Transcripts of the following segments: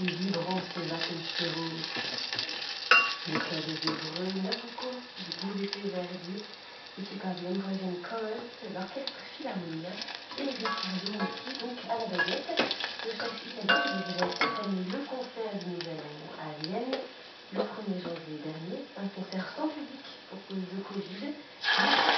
Les vibrants, c'est là que je Les cadeaux de brume, quoi. Du bout des. Et c'est quand même quand j'ai c'est l'orchestre philharmonique. Et les étudiants aussi, donc à la baguette. Le Corsicanat, je vous ai accompagné le concert de nous allons à Vienne le 1er janvier dernier. Un concert sans public proposé de Covid.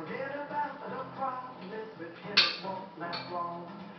Forget about the promise, but it won't last long.